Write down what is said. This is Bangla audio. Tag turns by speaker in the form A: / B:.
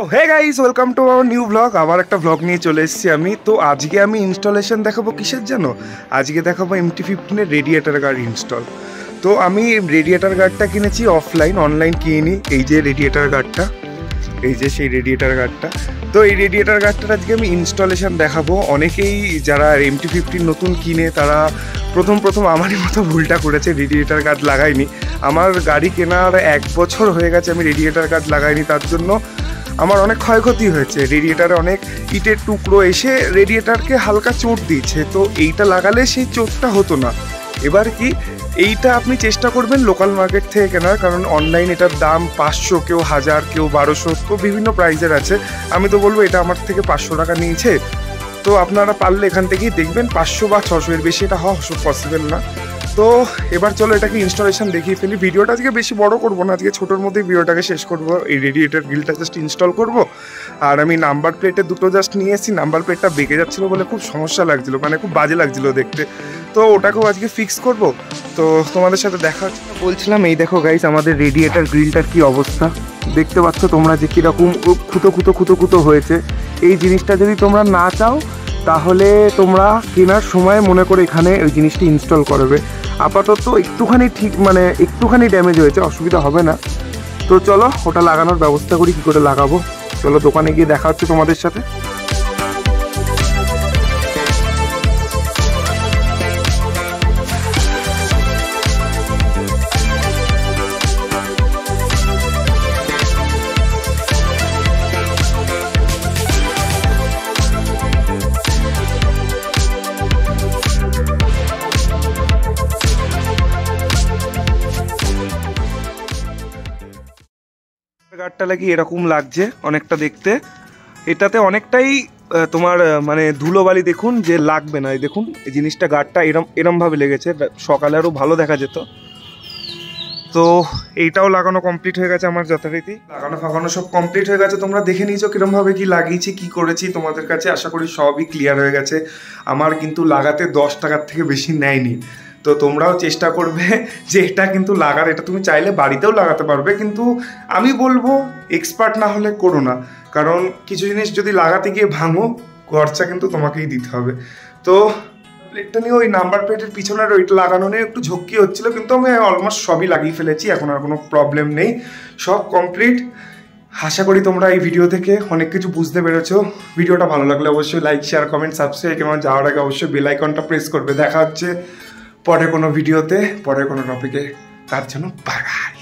A: তো hey guys welcome to our new blog আবার একটা ব্লগ নিয়ে চলে এসেছি আমি। তো আজকে আমি ইনস্টলেশন দেখাবো কিসের জানো? আজকে দেখাবো এমটি ফিফটিনের রেডিয়েটার গার্ড ইনস্টল তো আমি রেডিয়েটার গার্ডটা কিনেছি অফলাইন অনলাইন কিনি এই যে রেডিয়েটার গার্ডটা এই যে সেই রেডিয়েটার গার্ডটা তো এই রেডিয়েটার গার্ডটার আজকে আমি ইনস্টলেশন দেখাবো। অনেকেই যারা এমটি ফিফটিন নতুন কিনে, তারা প্রথম প্রথম আমারই মতো ভুলটা করেছে রেডিয়েটার গার্ড লাগাইনি আমার গাড়ি কেনার এক বছর হয়ে গেছে আমি রেডিয়েটার গার্ড লাগাইনি, তার জন্য আমার অনেক ক্ষয়ক্ষতি হয়েছে। রেডিয়েটারে অনেক ইটের টুকরো এসে রেডিয়েটারকে হালকা চোট দিয়েছে। তো এইটা লাগালে সেই চোটটা হতো না। এবার কি, এইটা আপনি চেষ্টা করবেন লোকাল মার্কেট থেকে কেনার, কারণ অনলাইন এটার দাম পাঁচশো, কেউ হাজার, কেউ বারোশো, তো বিভিন্ন প্রাইজের আছে। আমি তো বলব এটা আমার থেকে পাঁচশো টাকা নিয়েছে। তো আপনারা পারলে এখান থেকেই দেখবেন পাঁচশো বা ছশো এর বেশি এটা হওয়া পসিবল না। তো এবার চলো এটাকে ইনস্টলেশন দেখিয়ে ফেলি। ভিডিওটা আজকে বেশি বড় করব না, আজকে ছোটোর মধ্যেই ভিডিওটাকে শেষ করব। এই রেডিয়েটার গ্রিলটা জাস্ট ইনস্টল করব। আর আমি নাম্বার প্লেটে দুটো জাস্ট নিয়ে এসেছি নাম্বার প্লেটটা বেঁকে যাচ্ছিল বলে খুব সমস্যা লাগছিল মানে খুব বাজে লাগছিল দেখতে। তো ওটাকেও আজকে ফিক্স করব। তো তোমাদের সাথে দেখা বলছিলাম, এই দেখো গাইস আমাদের রেডিয়েটার গ্রিলটার কি অবস্থা। দেখতে পাচ্ছ তোমরা যে কীরকম খুঁতো খুঁতো খুঁতো খুঁতো হয়েছে। এই জিনিসটা যদি তোমরা না চাও, তাহলে তোমরা কেনার সময় মনে করে এখানে ওই জিনিসটি ইনস্টল করবে। আপাতত একটুখানি ঠিক মানে একটুখানি ড্যামেজ হয়েছে, অসুবিধা হবে না। তো চলো ওটা লাগানোর ব্যবস্থা করি, কী করে লাগাবো? চলো দোকানে গিয়ে দেখা হচ্ছে তোমাদের সাথে। গার্ডটা লাগি এরকম লাগছে অনেকটা দেখতে। এটাতে অনেকটাই তোমার মানে ধুলোবালি দেখুন যে লাগবে না। এই দেখুন, এই জিনিসটা গার্ডটা এরম, এরমভাবে লেগেছে। সকালে আরও ভালো দেখা যেত। তো এইটাও লাগানো কমপ্লিট হয়ে গেছে আমার যথারীতি। লাগানো ফাগানো সব কমপ্লিট হয়ে গেছে। তোমরা দেখে নিয়েছো কিরমভাবে কি লাগিয়েছি, কি করেছি। তোমাদের কাছে আশা করি সবই ক্লিয়ার হয়ে গেছে। আমার কিন্তু লাগাতে দশ টাকার থেকে বেশি নেয়নি। তো তোমরাও চেষ্টা করবে যে এটা কিন্তু লাগার, এটা তুমি চাইলে বাড়িতেও লাগাতে পারবে। কিন্তু আমি বলব এক্সপার্ট না হলে করো না। কারণ কিছু জিনিস যদি লাগাতে গিয়ে ভাঙো, খরচা কিন্তু তোমাকেই দিতে হবে। তো প্লেটটা নিয়ে ওই নাম্বার প্লেটের পিছনের ওইটা লাগানো নিয়ে একটু ঝক্কি হচ্ছিল, কিন্তু আমি অলমোস্ট সবই লাগিয়ে ফেলেছি, এখন আর কোনো প্রবলেম নেই। সব কমপ্লিট আশা করি তোমরা এই ভিডিও থেকে অনেক কিছু বুঝতে পেরেছ। ভিডিওটা ভালো লাগলে অবশ্যই লাইক শেয়ার কমেন্ট সাবস্ক্রাইব এবং যাওয়ার আগে অবশ্যই বেল আইকনটা প্রেস করবে। দেখা হচ্ছে পরে কোনো ভিডিওতে পরে কোনো টপিকে তার জন্য বাগার